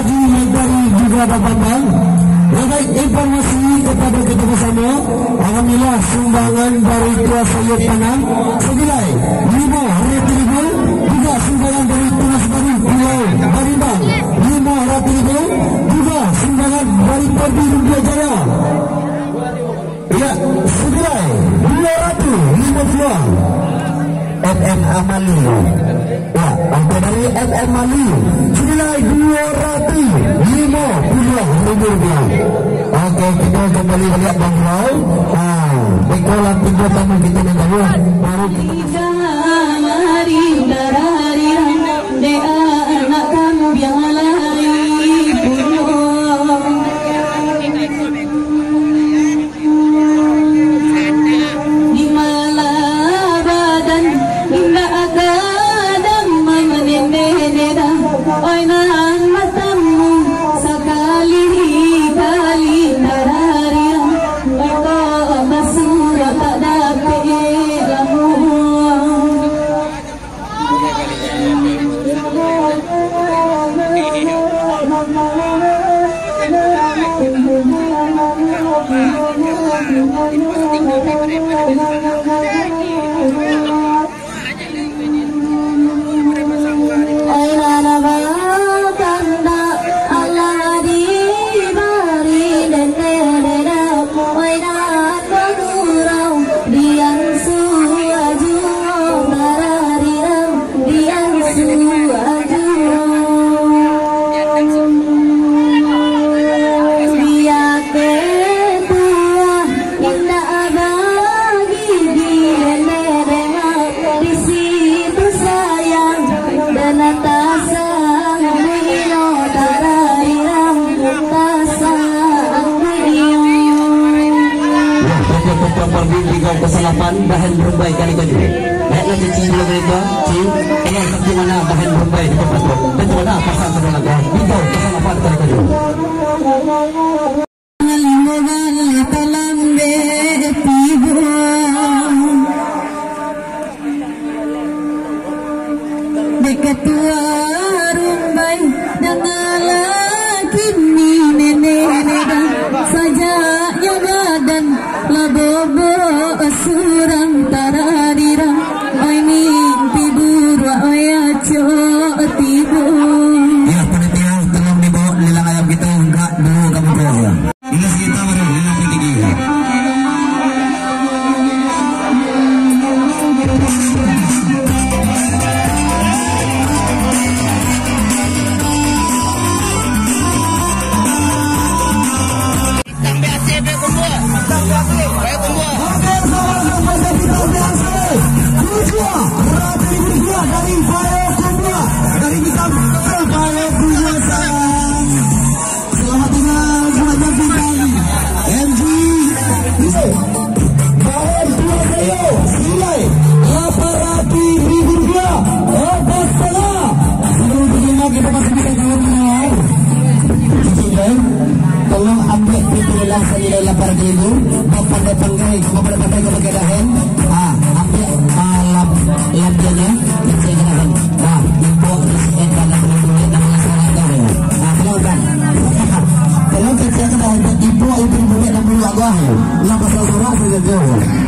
Haji Megari juga Babang Baik informasi kepada kita bersama Alhamdulillah sumbangan dari Tuan Sayyid Panang. Senilai lima reti ribu Juga sumbangan dari Tunas Baru Pulau Barimbang lima reti ribu Juga sumbangan dari Perdi Rumpia Jaya. Ya, senilai dua ratu lima pulang FM Amali Ya, dari FM Amali Senilai dua ratu lima puluh ribu rupiah Okey, kita kembali melihat Bang Lau Ha, Bekolah tiga tamu kita dahulu Baru kita Mari darari de anak kamu yang Aynen. digaw kesalapan bahan berumbai kali kali. Baik lagi cik dua mereka, cik, ini seperti mana bahan berumbai di tempat tu. Betul lah pasal kedua lagi. Digaw kesalapan kali kali. Ketua でどう。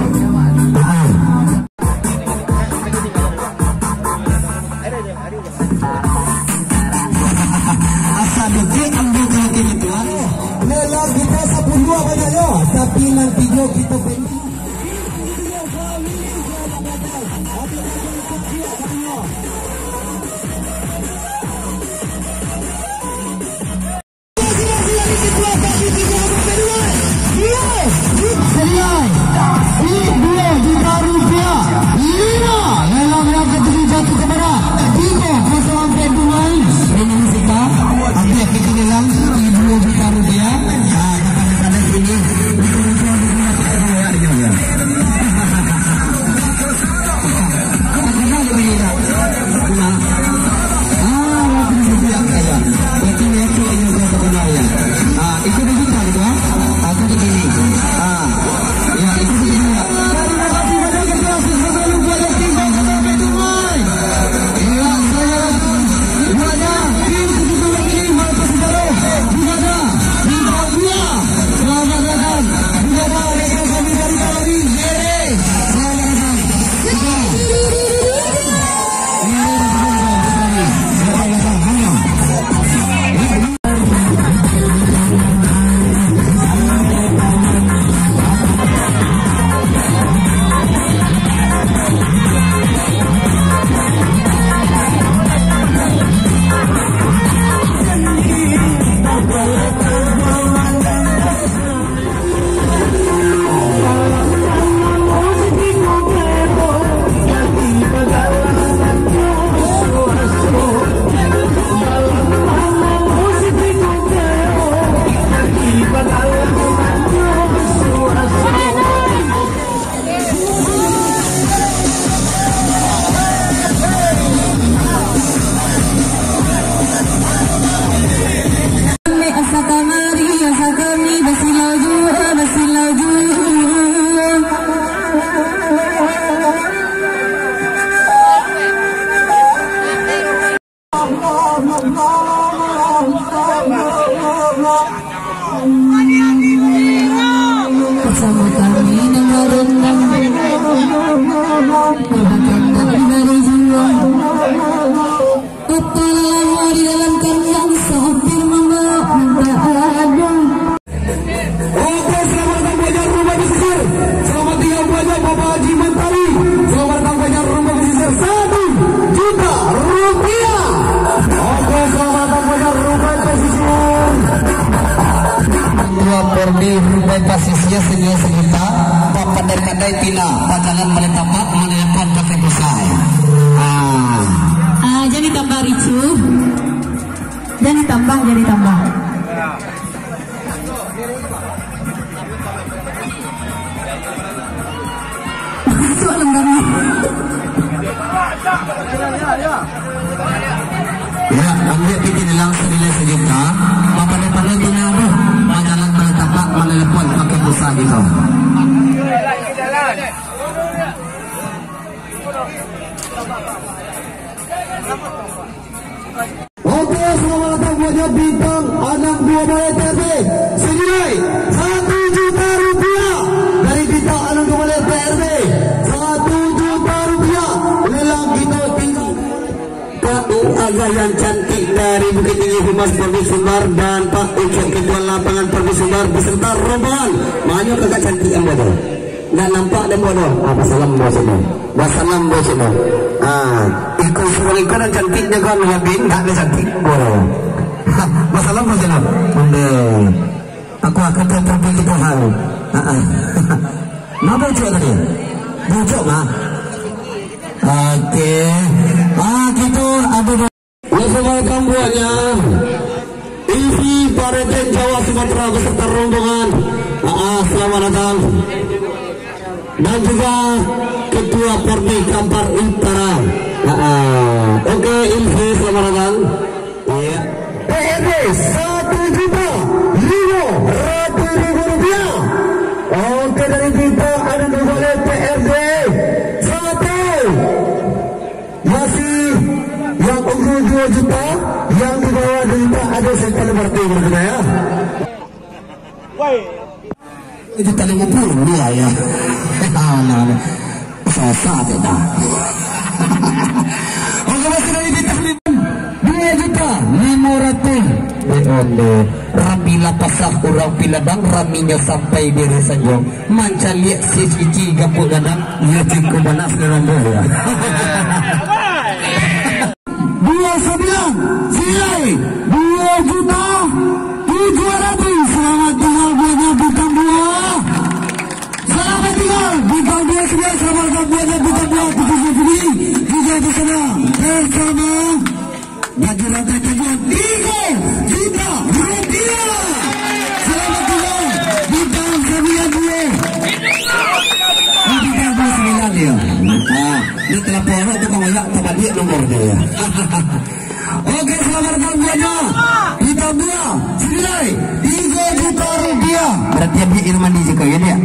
bersama kami dalam Oke, selamat datang pada rumah besar Selamat Bapak Selamat Satu juta rupiah Oke, selamat datang banyak rumah besar lebih rumah pasisnya senyum sejuta bapak pandai-pandai tina padanan menetapak menelepon pakai pusai ah Ah, jadi tambah ricu. Jadi tambah, jadi tambah. Kami. ya ambil piti nilang senilai sejuta menetapak menelepon pakai pusai gitu Okey, selamat datang buatnya bintang anak dua balai TRT senilai satu Agak yang cantik dari Bukit Tinggi Humas Pervis Sumbar dan Pak Ucap Ketua Lapangan Pervis Sumbar beserta rombongan. Mana kakak cantik yang bodoh? Nggak nampak dan bodoh. Ah, wassalam bos ini. Wassalam bos ini. Ah, ikut suruh ikut dan cantiknya kan lebih nggak ada cantik bodoh. Ha, Wassalam bos ini. Bunda, aku akan terpilih kita hal. Mana bocor tadi? Bocor mah? Okey. Ah, kita Buatnya. Isi Pareten Jawa Sumatera beserta rombongan. Ah, selamat datang. Dan juga Ketua Porti Kampar Utara. Ah, Okey, Ilfi selamat datang. Ya. PRD satu juta lima ratus ribu rupiah. Okey dari kita ada kembali PRD satu masih yang unggul 2 juta yang di bawah 2 juta ada sektor nomor 2 berkena ya? Itu tali ngumpul dia ya. Nah, nah. tidak Oke masih dari bintang dua juta lima ratus. Onde Ramila pasah orang piladang Raminya sampai diri sanjung Manca liat si cici gapuk dadang Ia cikgu banak sekarang ya dua sembilan selamat tinggal buatnya bintang dua tujuh tujuh juga di sana bersama bagi rantai kedua tiga juta rupiah selamat tinggal bintang sembilan dua. Ini bintang dua sembilan dia. Dia telah porok tu kamu ya tempat dia nomor dia. Okey, selamat datang buatnya. Kita dua, senilai tiga juta rupiah. Berarti dia beli mandi juga ya dia?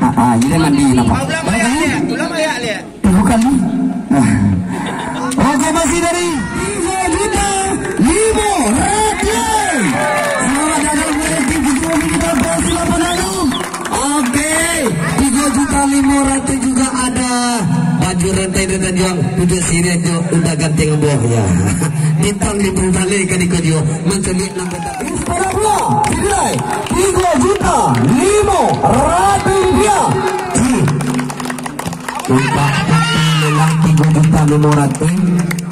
Ah, ah, dia mandi nampak. Ulang ulang bayar lihat. Bukan ni. Ah. Okey, masih dari tiga juta ratus. Rantai dan tanjung Duduk sini tu Udah ganti ngembuh ya Ditang di berbalik kan ikut dia Mencelik nombor tak Para pula Nilai Tiga juta Lima ratus rupiah Hmm Untuk lelang tiga juta lima ratus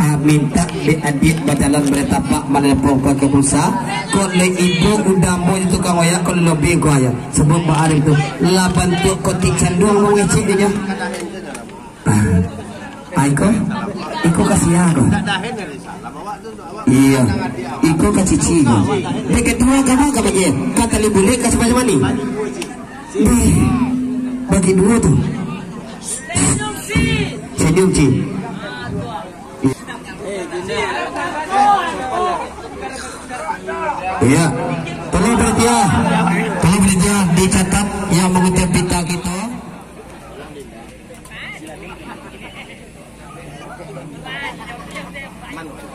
ah, minta di adik badalan beretapak menelepon ke kebusa kau le ibu udah mau itu kau ya kau lebih kau ya sebab bahari itu laban tu kau tikan dua mau ngecik dia Ah, Iko, aku. Iya, Iko cici. Dia kedua kamu kamu je, kata le boleh kasih macam mana? Nih, bagi dua tu. Senyum ci. Iya, tolong berhenti Tolong berhenti dicatat yang mengutip pita kita.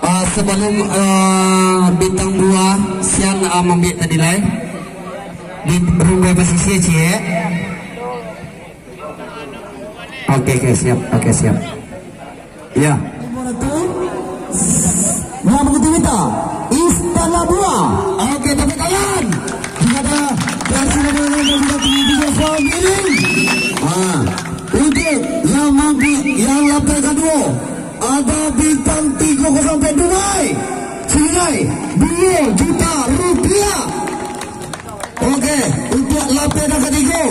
Uh, sebelum uh, bintang dua siang uh, membik tadi lain di rumah posisi cie. Oke, okay, okay, siap. Oke, okay, siap. Ya. Yang begitu kita Istana Buah. Oke, tepuk tangan. Ada Presiden yang juga tinggi juga soal miring. Ah, untuk yang mampu yang lapar kedua ada bintang 30 sampai Dubai senilai 2 juta rupiah Okey, untuk lapis yang ketiga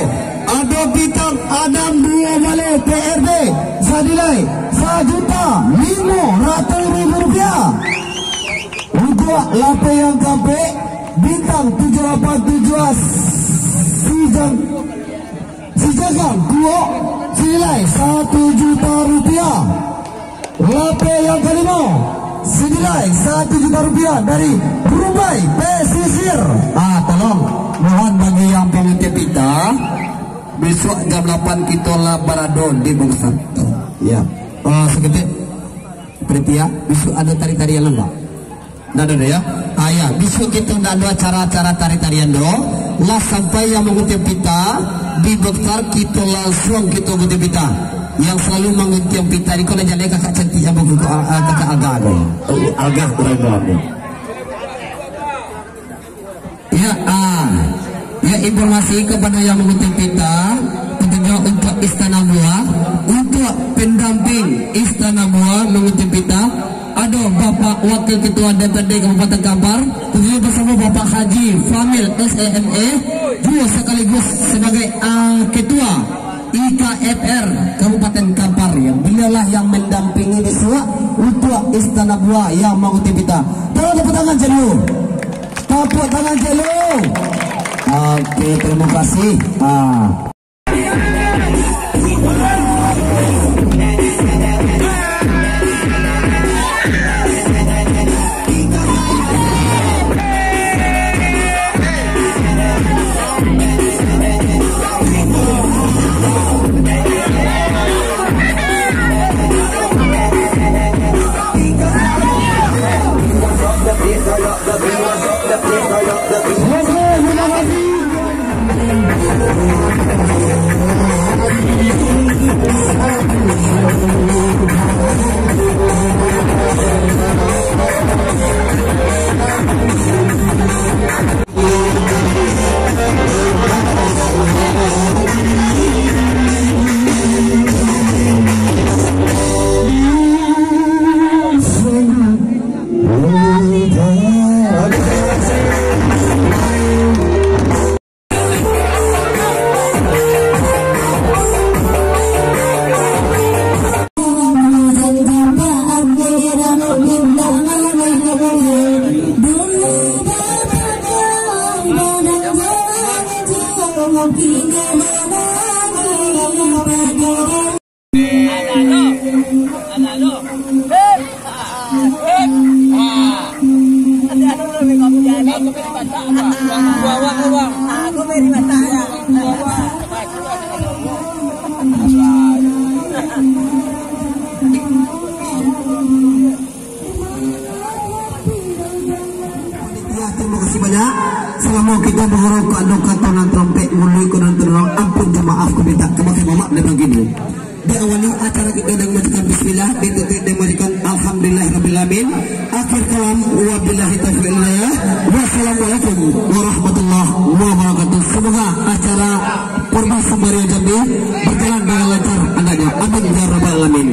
ada bintang Adam dua balik PRD senilai sejuta lima ratus ribu rupiah. Untuk lapis yang keempat bintang tujuh lapan tujuh season sejagan dua senilai satu juta rupiah. Lapis yang kelima senilai satu juta rupiah dari Brunei Pesisir. Ah, tolong mohon bagi yang pengerti kita besok jam 8 kita lah baradon di Bukit Ya. Oh, seketik. Berarti ya, besok ada tari-tarian lembak. Nggak ada ya? Ah ya, besok kita nggak ada acara-acara tari-tarian do. Lah sampai yang mengutip kita di dokter kita langsung kita mengutip kita. Yang selalu mengutip kita di kalau jadi kakak cantik yang buku kakak agak ada. Oh, agak kurang bagus. Ya, ah, ya informasi kepada yang mengutip kita tentunya untuk Istana Buah untuk pendamping Istana Buah mengutip kita ada Bapak Wakil Ketua DPRD Kabupaten Kampar tentunya bersama Bapak Haji Famil SAMA juga sekaligus sebagai uh, Ketua IKFR Kabupaten Kampar ya. Beliaulah yang mendampingi semua untuk Istana Buah yang mengutip kita. Tepuk tangan dulu. Tepuk tangan dulu. Oke, terima kasih. Ah. Aku terima kasih banyak. Selama kita berharap ke anda katonan trompet mulai ke nanti orang ampun ke maaf ke minta ke makai mamak dan begini. Di awali acara kita dengan majikan bismillah, ditutup dengan majikan alhamdulillah rabbil alamin. Akhir kalam wa billahi taufiq Wassalamualaikum warahmatullahi wabarakatuh. Semoga acara Purba Sembari Jambi berjalan dengan lancar adanya. Amin ya rabbal alamin.